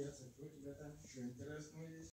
Я а что у тебя там еще интересного есть?